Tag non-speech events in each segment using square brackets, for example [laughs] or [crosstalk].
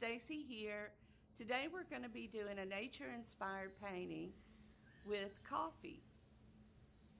Stacy here. Today we're going to be doing a nature-inspired painting with coffee.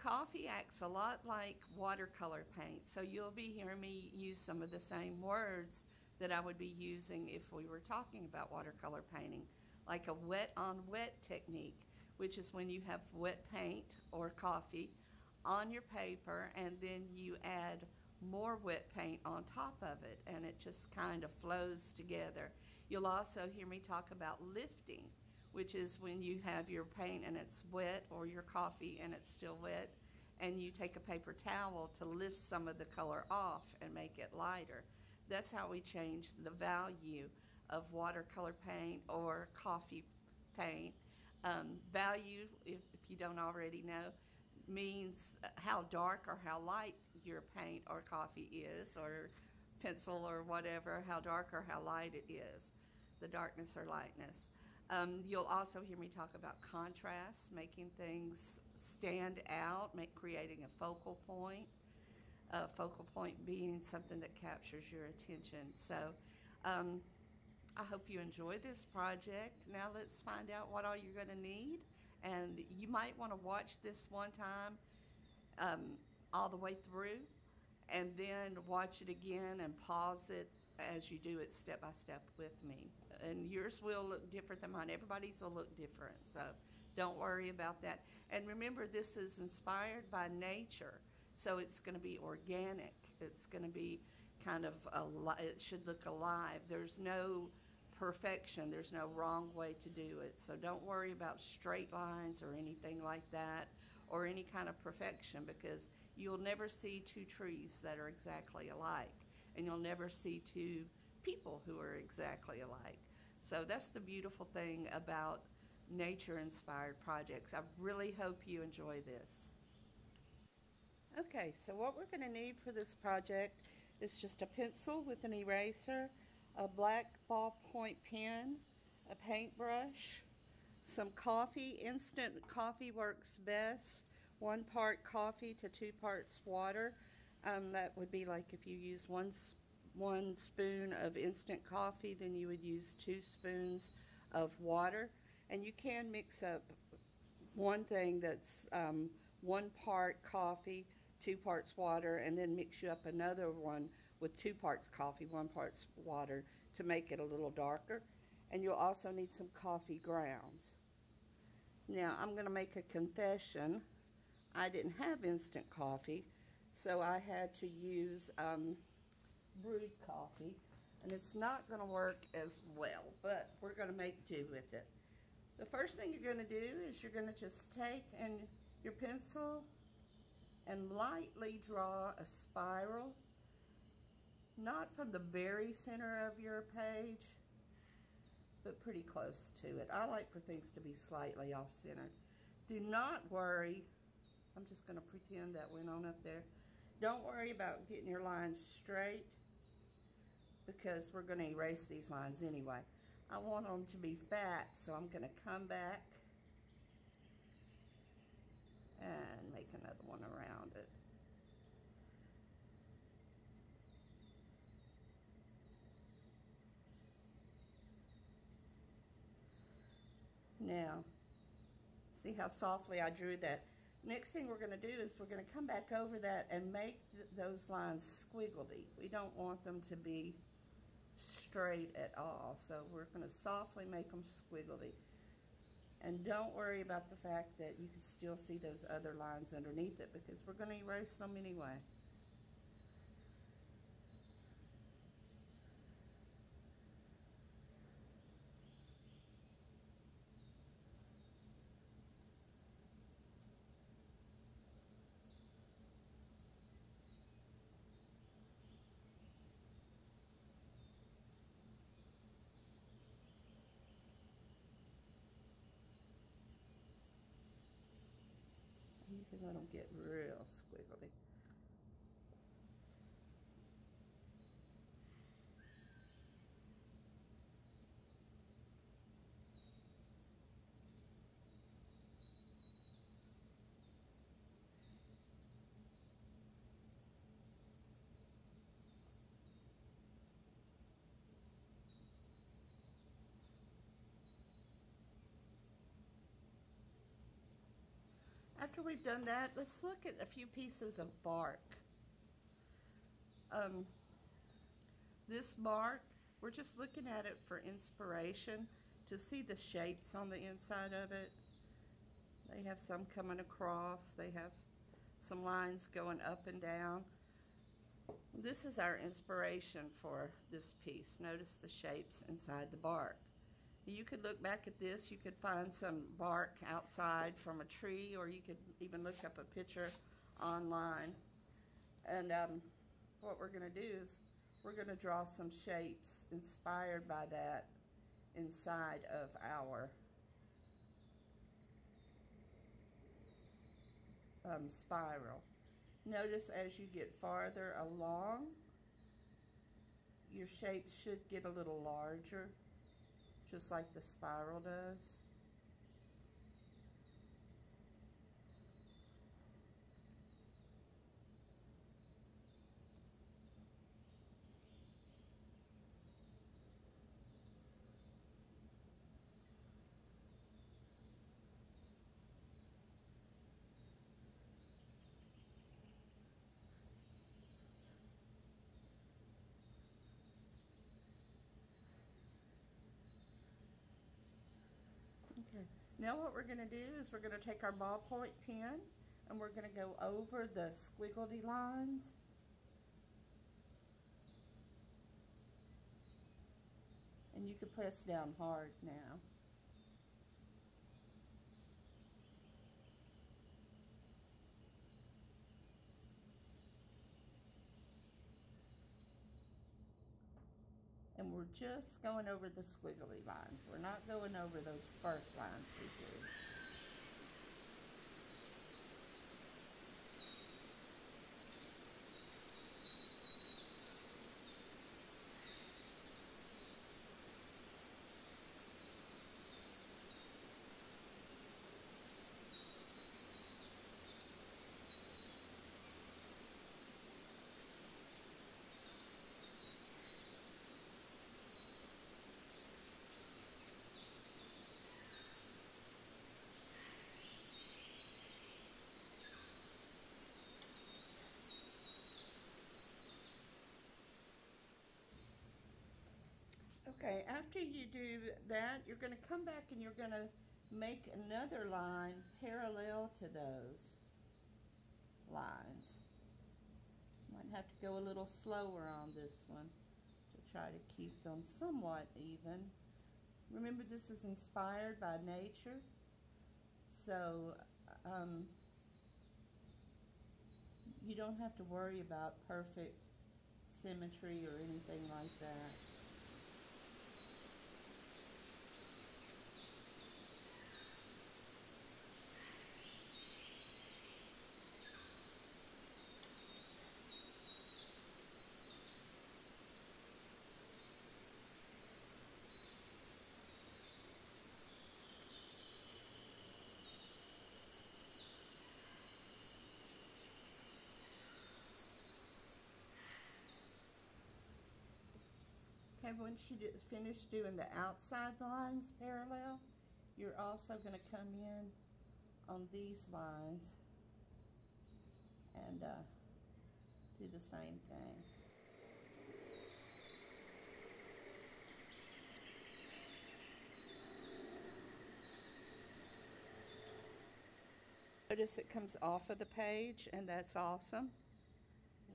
Coffee acts a lot like watercolor paint, so you'll be hearing me use some of the same words that I would be using if we were talking about watercolor painting, like a wet on wet technique, which is when you have wet paint or coffee on your paper and then you add more wet paint on top of it and it just kind of flows together. You'll also hear me talk about lifting, which is when you have your paint and it's wet or your coffee and it's still wet and you take a paper towel to lift some of the color off and make it lighter. That's how we change the value of watercolor paint or coffee paint. Um, value, if, if you don't already know, means how dark or how light your paint or coffee is or pencil or whatever, how dark or how light it is, the darkness or lightness. Um, you'll also hear me talk about contrast, making things stand out, make, creating a focal point. A focal point being something that captures your attention. So um, I hope you enjoy this project. Now let's find out what all you're going to need and you might want to watch this one time um, all the way through and then watch it again and pause it as you do it step by step with me. And yours will look different than mine. Everybody's will look different, so don't worry about that. And remember, this is inspired by nature, so it's going to be organic. It's going to be kind of, a, it should look alive. There's no perfection. There's no wrong way to do it. So don't worry about straight lines or anything like that or any kind of perfection because you'll never see two trees that are exactly alike and you'll never see two people who are exactly alike. So that's the beautiful thing about nature-inspired projects. I really hope you enjoy this. Okay, so what we're going to need for this project is just a pencil with an eraser, a black ballpoint pen, a paintbrush, some coffee. Instant coffee works best. One part coffee to two parts water. Um, that would be like if you use one, one spoon of instant coffee, then you would use two spoons of water. And you can mix up one thing that's um, one part coffee, two parts water, and then mix you up another one with two parts coffee, one parts water to make it a little darker. And you'll also need some coffee grounds. Now, I'm going to make a confession. I didn't have instant coffee, so I had to use um, brewed coffee. And it's not going to work as well, but we're going to make do with it. The first thing you're going to do is you're going to just take and your pencil and lightly draw a spiral not from the very center of your page, but pretty close to it. I like for things to be slightly off-centered. Do not worry. I'm just going to pretend that went on up there. Don't worry about getting your lines straight because we're going to erase these lines anyway. I want them to be fat, so I'm going to come back and make another one around it. Now, see how softly I drew that. Next thing we're going to do is we're going to come back over that and make th those lines squiggly. We don't want them to be straight at all. So we're going to softly make them squiggly. And don't worry about the fact that you can still see those other lines underneath it because we're going to erase them anyway. Usually let them get real squiggly. After we've done that, let's look at a few pieces of bark. Um, this bark, we're just looking at it for inspiration to see the shapes on the inside of it. They have some coming across. They have some lines going up and down. This is our inspiration for this piece. Notice the shapes inside the bark. You could look back at this, you could find some bark outside from a tree, or you could even look up a picture online. And um, what we're gonna do is we're gonna draw some shapes inspired by that inside of our um, spiral. Notice as you get farther along, your shapes should get a little larger, just like the spiral does. Okay. Now what we're going to do is we're going to take our ballpoint pen and we're going to go over the squiggly lines. And you can press down hard now. We're just going over the squiggly lines. We're not going over those first lines we drew. Okay, after you do that, you're going to come back and you're going to make another line parallel to those lines. Might have to go a little slower on this one to try to keep them somewhat even. Remember, this is inspired by nature, so um, you don't have to worry about perfect symmetry or anything like that. Okay, once you finish doing the outside lines parallel, you're also going to come in on these lines and uh, do the same thing. Notice it comes off of the page and that's awesome.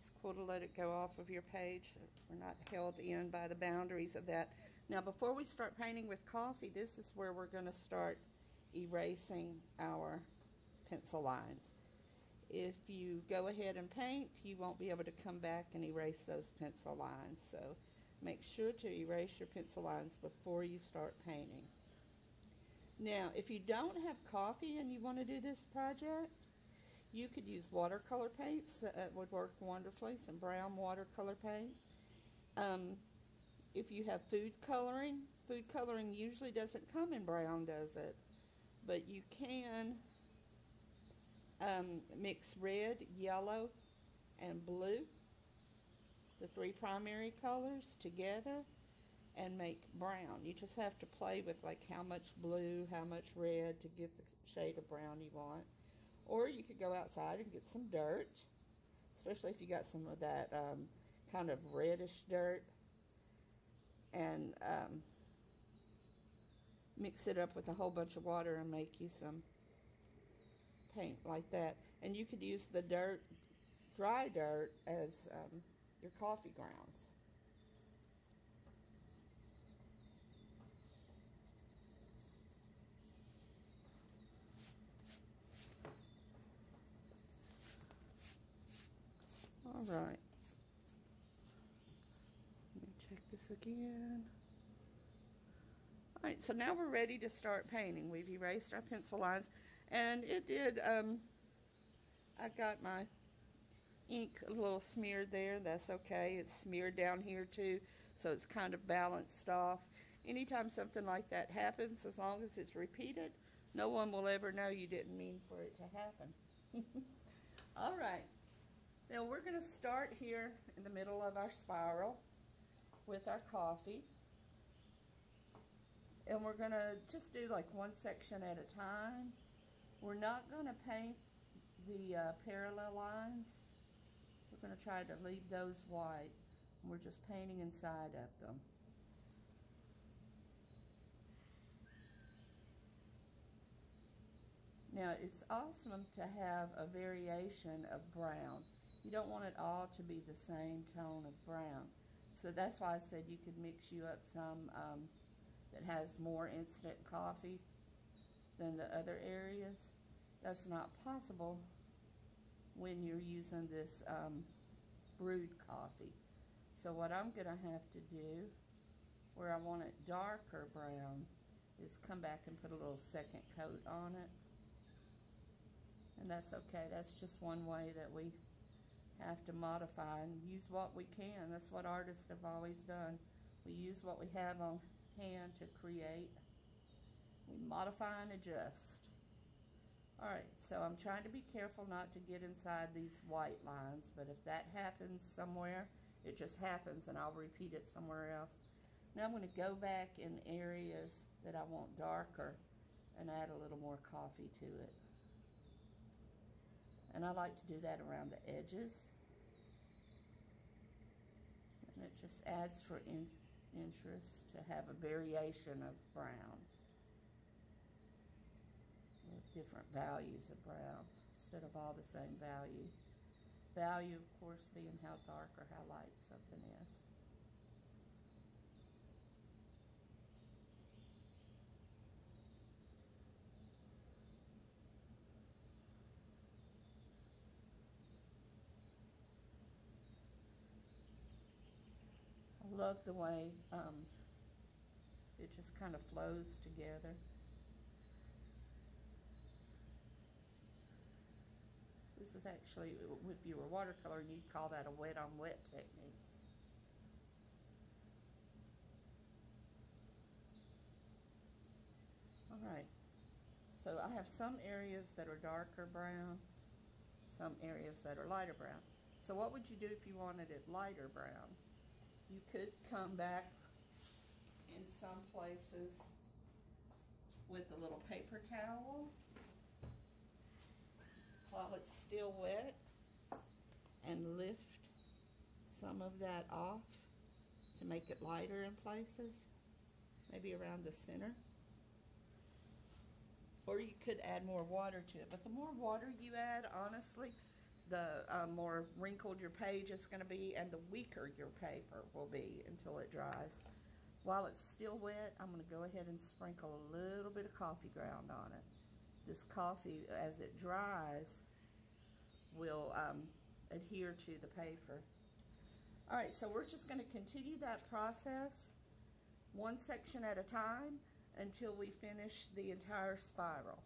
It's cool to let it go off of your page. We're not held in by the boundaries of that. Now before we start painting with coffee, this is where we're going to start erasing our pencil lines. If you go ahead and paint, you won't be able to come back and erase those pencil lines. So make sure to erase your pencil lines before you start painting. Now, if you don't have coffee and you want to do this project, you could use watercolor paints that would work wonderfully, some brown watercolor paint. Um, if you have food coloring, food coloring usually doesn't come in brown, does it? But you can um, mix red, yellow, and blue, the three primary colors together, and make brown. You just have to play with like how much blue, how much red to get the shade of brown you want. Or you could go outside and get some dirt, especially if you got some of that um, kind of reddish dirt. And um, mix it up with a whole bunch of water and make you some paint like that. And you could use the dirt, dry dirt, as um, your coffee grounds. All right. Let me check this again. All right, so now we're ready to start painting. We've erased our pencil lines, and it did, um, I got my ink a little smeared there. That's okay. It's smeared down here too, so it's kind of balanced off. Anytime something like that happens, as long as it's repeated, no one will ever know you didn't mean for it to happen. [laughs] All right. Now we're going to start here in the middle of our spiral with our coffee. And we're going to just do like one section at a time. We're not going to paint the uh, parallel lines. We're going to try to leave those white. We're just painting inside of them. Now it's awesome to have a variation of brown. You don't want it all to be the same tone of brown. So that's why I said you could mix you up some um, that has more instant coffee than the other areas. That's not possible when you're using this um, brewed coffee. So what I'm going to have to do, where I want it darker brown, is come back and put a little second coat on it. And that's okay. That's just one way that we have to modify and use what we can. That's what artists have always done. We use what we have on hand to create. We modify and adjust. Alright, so I'm trying to be careful not to get inside these white lines, but if that happens somewhere, it just happens and I'll repeat it somewhere else. Now I'm going to go back in areas that I want darker and add a little more coffee to it. And I like to do that around the edges. And it just adds for in interest to have a variation of browns. With different values of browns instead of all the same value. Value, of course, being how dark or how light something is. Love the way um, it just kind of flows together. This is actually, if you were watercoloring, you'd call that a wet on wet technique. All right, so I have some areas that are darker brown, some areas that are lighter brown. So what would you do if you wanted it lighter brown? You could come back in some places with a little paper towel while it's still wet and lift some of that off to make it lighter in places, maybe around the center. Or you could add more water to it. But the more water you add, honestly, the uh, more wrinkled your page is going to be and the weaker your paper will be until it dries. While it's still wet, I'm going to go ahead and sprinkle a little bit of coffee ground on it. This coffee, as it dries, will um, adhere to the paper. All right, so we're just going to continue that process one section at a time until we finish the entire spiral.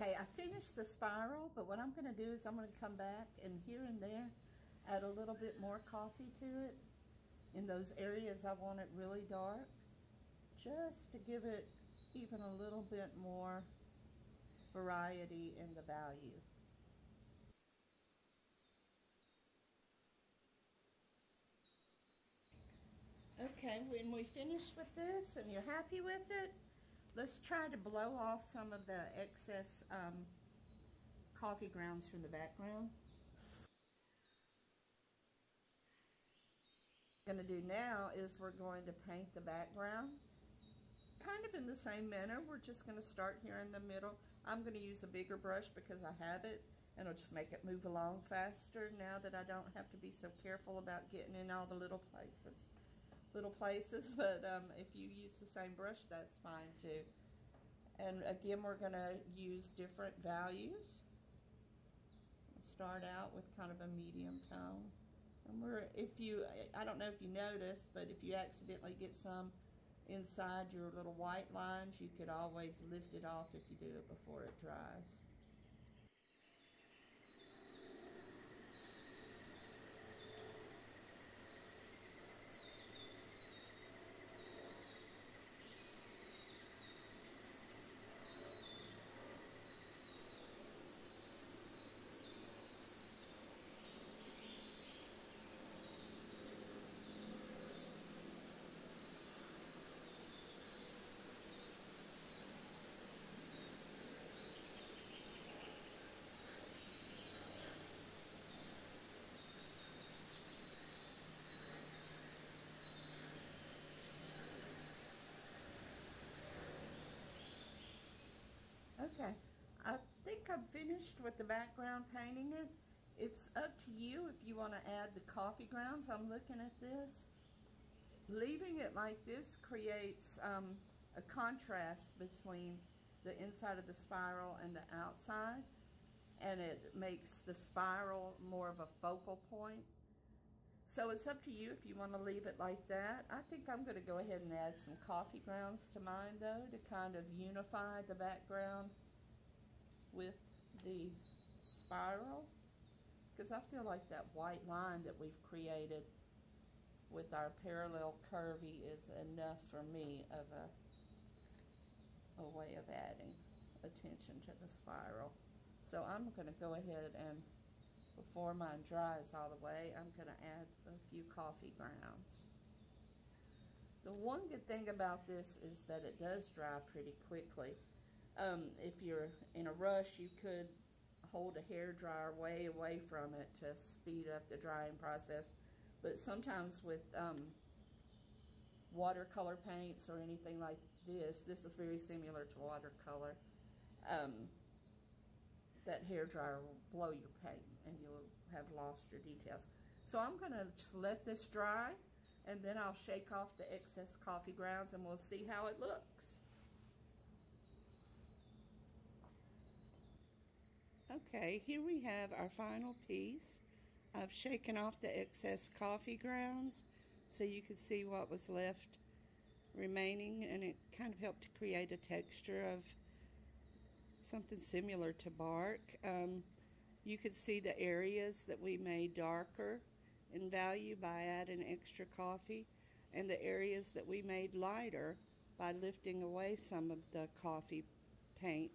Okay, I finished the spiral, but what I'm going to do is I'm going to come back and here and there add a little bit more coffee to it in those areas I want it really dark, just to give it even a little bit more variety in the value. Okay, when we finish with this and you're happy with it, let's try to blow off some of the excess um, coffee grounds from the background. What we're going to do now is we're going to paint the background kind of in the same manner. We're just going to start here in the middle. I'm going to use a bigger brush because I have it and it'll just make it move along faster now that I don't have to be so careful about getting in all the little places little places, [laughs] but um, if you use the same brush, that's fine too. And again, we're gonna use different values. Start out with kind of a medium tone. And we're, if you, I don't know if you noticed, but if you accidentally get some inside your little white lines, you could always lift it off if you do it before it dries. Okay, I think I'm finished with the background painting it. It's up to you if you want to add the coffee grounds. I'm looking at this. Leaving it like this creates um, a contrast between the inside of the spiral and the outside and it makes the spiral more of a focal point. So it's up to you if you want to leave it like that. I think I'm going to go ahead and add some coffee grounds to mine though to kind of unify the background with the spiral because I feel like that white line that we've created with our parallel curvy is enough for me of a, a way of adding attention to the spiral. So I'm going to go ahead and before mine dries all the way, I'm going to add a few coffee grounds. The one good thing about this is that it does dry pretty quickly. Um, if you're in a rush, you could hold a hair dryer way away from it to speed up the drying process. But sometimes with um, watercolor paints or anything like this, this is very similar to watercolor. Um, that hair dryer will blow your paint and you'll have lost your details. So I'm going to just let this dry and then I'll shake off the excess coffee grounds and we'll see how it looks. Okay, here we have our final piece. I've shaken off the excess coffee grounds so you can see what was left remaining and it kind of helped to create a texture of something similar to bark. Um, you could see the areas that we made darker in value by adding extra coffee and the areas that we made lighter by lifting away some of the coffee paint.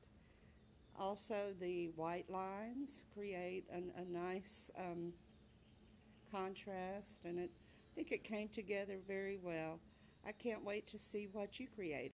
Also, the white lines create an, a nice um, contrast, and it, I think it came together very well. I can't wait to see what you create.